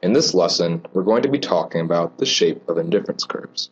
In this lesson, we're going to be talking about the shape of indifference curves.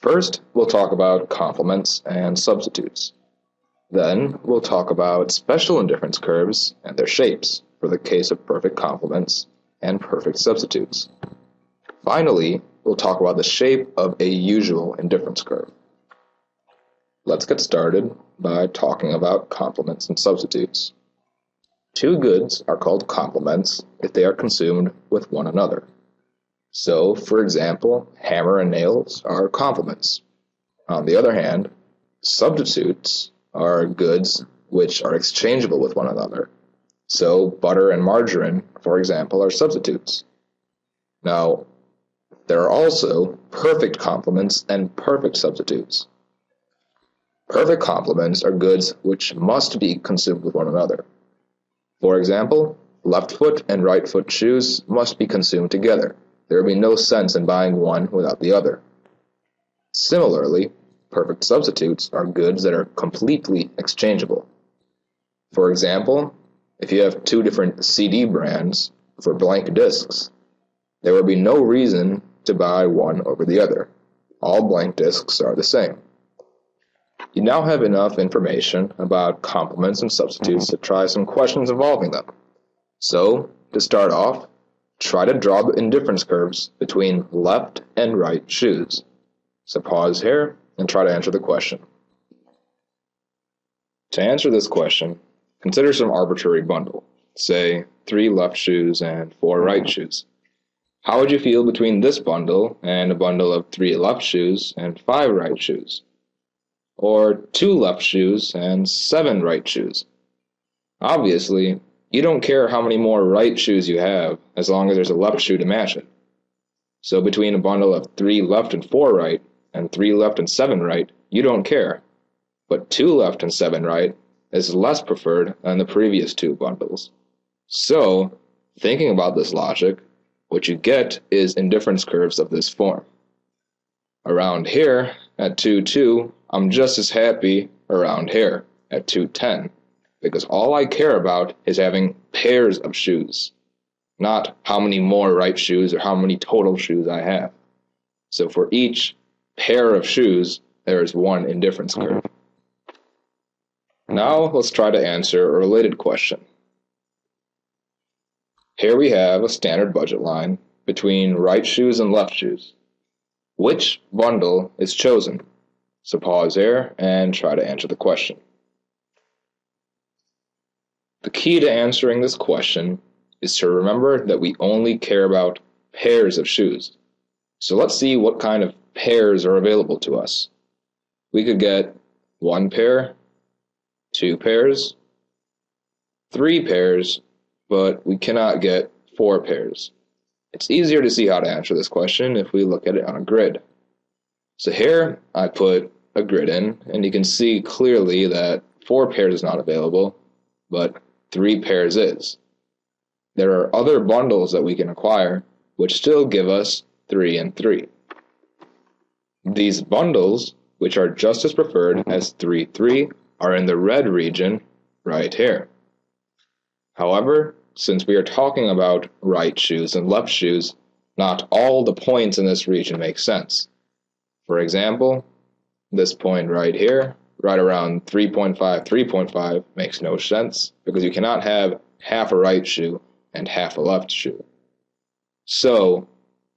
First, we'll talk about complements and substitutes. Then, we'll talk about special indifference curves and their shapes for the case of perfect complements and perfect substitutes. Finally, we'll talk about the shape of a usual indifference curve. Let's get started by talking about complements and substitutes. Two goods are called complements if they are consumed with one another. So, for example, hammer and nails are complements. On the other hand, substitutes are goods which are exchangeable with one another. So, butter and margarine, for example, are substitutes. Now, there are also perfect complements and perfect substitutes. Perfect complements are goods which must be consumed with one another. For example, left foot and right foot shoes must be consumed together. There would be no sense in buying one without the other. Similarly, perfect substitutes are goods that are completely exchangeable. For example, if you have two different CD brands for blank discs, there would be no reason to buy one over the other. All blank discs are the same. You now have enough information about complements and substitutes to try some questions involving them. So, to start off, try to draw the indifference curves between left and right shoes. So pause here and try to answer the question. To answer this question, consider some arbitrary bundle, say three left shoes and four right shoes. How would you feel between this bundle and a bundle of three left shoes and five right shoes? Or two left shoes and seven right shoes. Obviously, you don't care how many more right shoes you have as long as there's a left shoe to match it. So between a bundle of three left and four right, and three left and seven right, you don't care. But two left and seven right is less preferred than the previous two bundles. So, thinking about this logic, what you get is indifference curves of this form. Around here, at 2, 2, I'm just as happy around here at 210 because all I care about is having pairs of shoes, not how many more right shoes or how many total shoes I have. So for each pair of shoes, there is one indifference curve. Now let's try to answer a related question. Here we have a standard budget line between right shoes and left shoes. Which bundle is chosen? So pause there and try to answer the question. The key to answering this question is to remember that we only care about pairs of shoes. So let's see what kind of pairs are available to us. We could get one pair, two pairs, three pairs, but we cannot get four pairs. It's easier to see how to answer this question if we look at it on a grid. So here I put a grid in, and you can see clearly that four pairs is not available, but three pairs is. There are other bundles that we can acquire, which still give us three and three. These bundles, which are just as preferred as 3 3, are in the red region right here. However, since we are talking about right shoes and left shoes, not all the points in this region make sense. For example, this point right here, right around 3.5, 3.5, makes no sense because you cannot have half a right shoe and half a left shoe. So,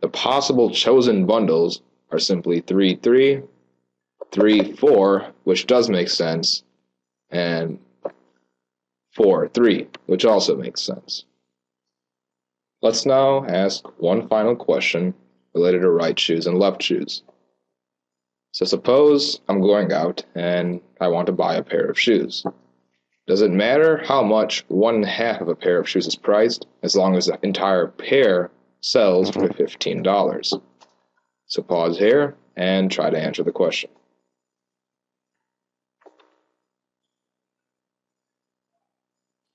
the possible chosen bundles are simply 3, 3, 3, 4, which does make sense, and 4, 3, which also makes sense. Let's now ask one final question related to right shoes and left shoes. So suppose I'm going out and I want to buy a pair of shoes. Does it matter how much one half of a pair of shoes is priced as long as the entire pair sells for $15? So pause here and try to answer the question.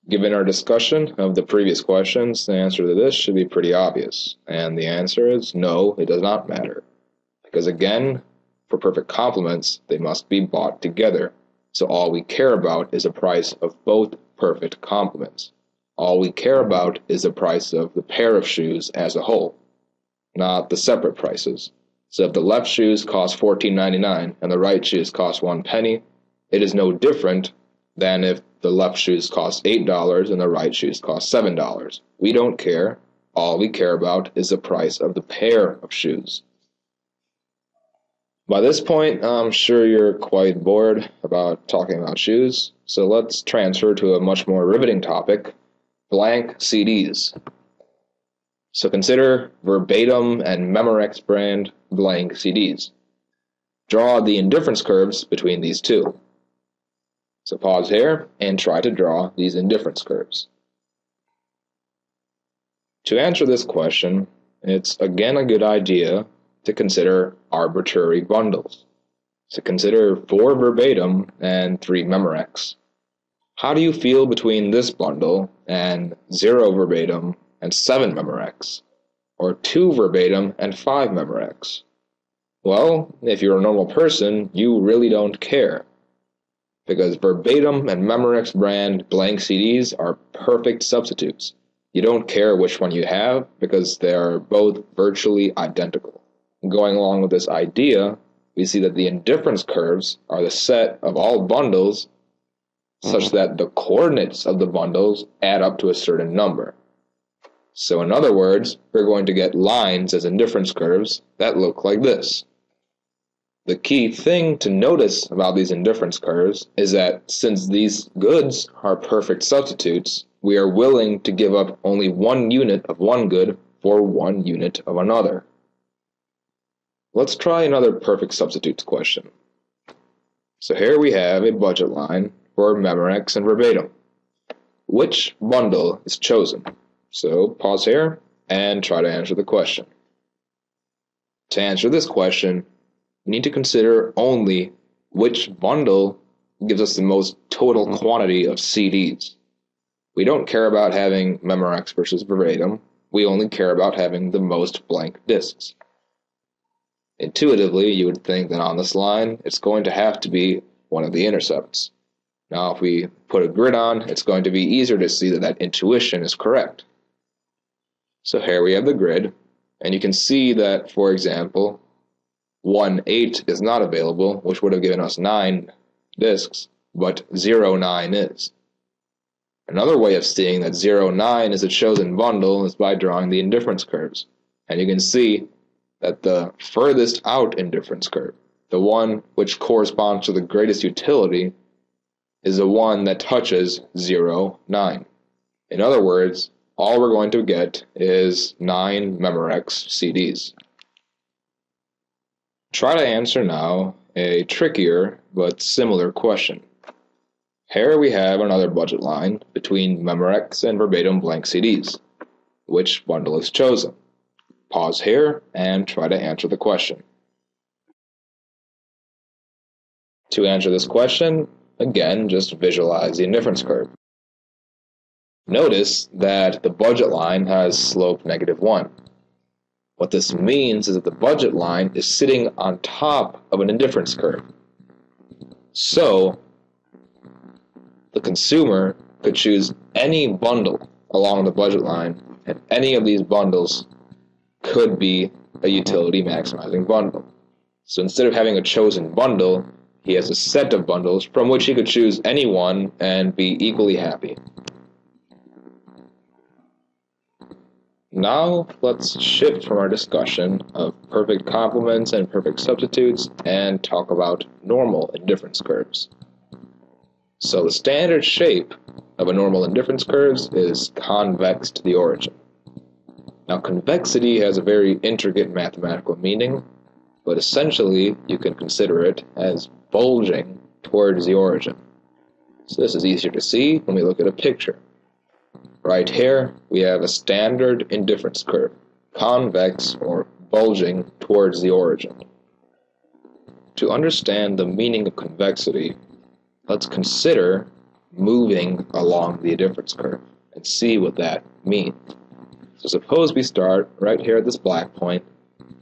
Given our discussion of the previous questions, the answer to this should be pretty obvious. And the answer is no, it does not matter. Because again, for perfect complements, they must be bought together. So all we care about is the price of both perfect complements. all we care about is the price of the pair of shoes as a whole, not the separate prices. So if the left shoes cost $14.99 and the right shoes cost one penny, it is no different than if the left shoes cost $8 and the right shoes cost $7. We don't care. All we care about is the price of the pair of shoes. By this point, I'm sure you're quite bored about talking about shoes, so let's transfer to a much more riveting topic blank CDs. So consider Verbatim and Memorex brand blank CDs. Draw the indifference curves between these two. So pause here and try to draw these indifference curves. To answer this question, it's again a good idea to consider arbitrary bundles. So consider 4 verbatim and 3 Memorex. How do you feel between this bundle and 0 verbatim and 7 Memorex? Or 2 verbatim and 5 Memorex? Well, if you're a normal person, you really don't care because Verbatim and Memorex brand blank CDs are perfect substitutes. You don't care which one you have because they are both virtually identical. Going along with this idea, we see that the indifference curves are the set of all bundles such mm-hmm. that the coordinates of the bundles add up to a certain number. So in other words, we're going to get lines as indifference curves that look like this. The key thing to notice about these indifference curves is that since these goods are perfect substitutes, we are willing to give up only one unit of one good for one unit of another. Let's try another perfect substitutes question. So here we have a budget line for Memorex and Verbatim. Which bundle is chosen? So pause here and try to answer the question. To answer this question, we need to consider only which bundle gives us the most total quantity of CDs. We don't care about having Memorex versus Verbatim. We only care about having the most blank disks. Intuitively, you would think that on this line, it's going to have to be one of the intercepts. Now, if we put a grid on, it's going to be easier to see that that intuition is correct. So here we have the grid, and you can see that, for example, 1 8 is not available, which would have given us 9 disks, but 0 9 is. Another way of seeing that 0 9 is a chosen bundle is by drawing the indifference curves. And you can see that the furthest out indifference curve, the one which corresponds to the greatest utility, is the one that touches 0 9. In other words, all we're going to get is 9 Memorex CDs. Try to answer now a trickier but similar question. Here we have another budget line between Memorex and Verbatim blank CDs. Which bundle is chosen? Pause here and try to answer the question. To answer this question, again, just visualize the indifference curve. Notice that the budget line has slope negative 1. What this means is that the budget line is sitting on top of an indifference curve. So, the consumer could choose any bundle along the budget line, and any of these bundles could be a utility maximizing bundle. So instead of having a chosen bundle, he has a set of bundles from which he could choose any one and be equally happy. Now let's shift from our discussion of perfect complements and perfect substitutes and talk about normal indifference curves. So the standard shape of a normal indifference curves is convex to the origin. Now convexity has a very intricate mathematical meaning, but essentially you can consider it as bulging towards the origin. So this is easier to see when we look at a picture. Right here, we have a standard indifference curve, convex or bulging towards the origin. To understand the meaning of convexity, let's consider moving along the indifference curve and see what that means. So suppose we start right here at this black point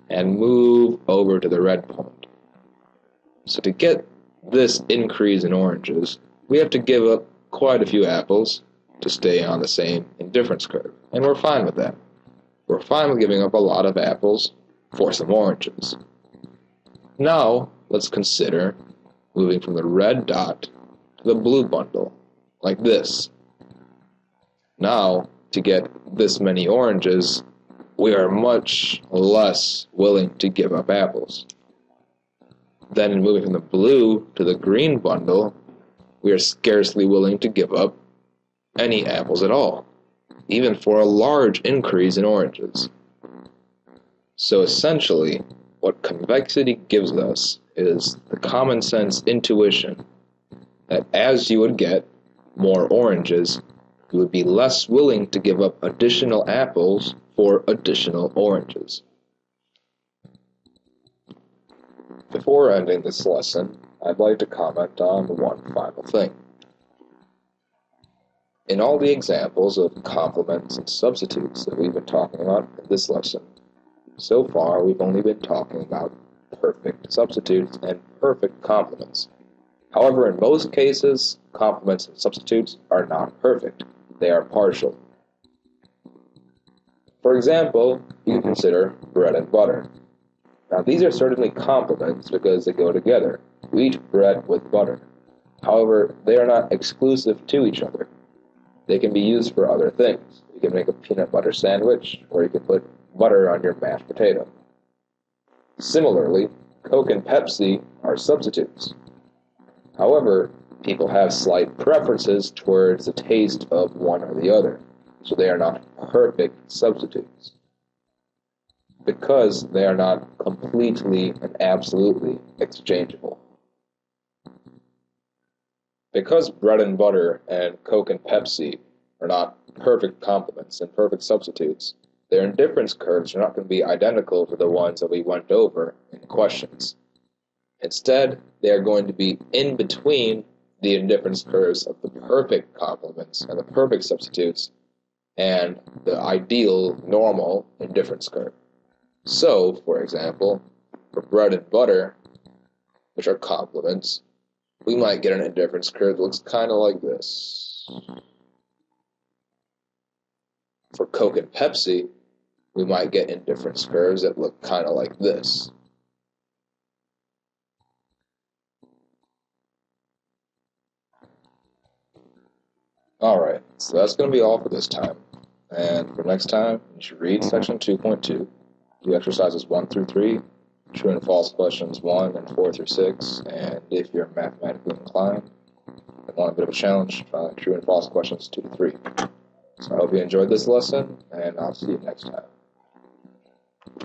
and move over to the red point. So to get this increase in oranges, we have to give up quite a few apples to stay on the same indifference curve, and we're fine with that. We're fine with giving up a lot of apples for some oranges. Now, let's consider moving from the red dot to the blue bundle, like this. Now, to get this many oranges, we are much less willing to give up apples. Then, in moving from the blue to the green bundle, we are scarcely willing to give up any apples at all, even for a large increase in oranges. So essentially, what convexity gives us is the common sense intuition that as you would get more oranges, you would be less willing to give up additional apples for additional oranges. Before ending this lesson, I'd like to comment on one final thing. In all the examples of complements and substitutes that we've been talking about in this lesson, so far we've only been talking about perfect substitutes and perfect complements. However, in most cases, complements and substitutes are not perfect. They are partial. For example, you consider bread and butter. Now, these are certainly complements because they go together. We eat bread with butter. However, they are not exclusive to each other. They can be used for other things. You can make a peanut butter sandwich, or you can put butter on your mashed potato. Similarly, Coke and Pepsi are substitutes. However, people have slight preferences towards the taste of one or the other, so they are not perfect substitutes. Because they are not completely and absolutely exchangeable. Because bread and butter and Coke and Pepsi are not perfect complements and perfect substitutes, their indifference curves are not going to be identical to the ones that we went over in questions. Instead, they are going to be in between the indifference curves of the perfect complements and the perfect substitutes and the ideal normal indifference curve. So, for example, for bread and butter, which are complements, we might get an indifference curve that looks kind of like this. For Coke and Pepsi, we might get indifference curves that look kind of like this. Alright, so that's going to be all for this time. And for next time, you should read section 2.2, do exercises 1 through 3, true and false questions 1 and 4 through 6, and if you're mathematically inclined and want a bit of a challenge, try true and false questions 2 to 3. So I hope you enjoyed this lesson, and I'll see you next time.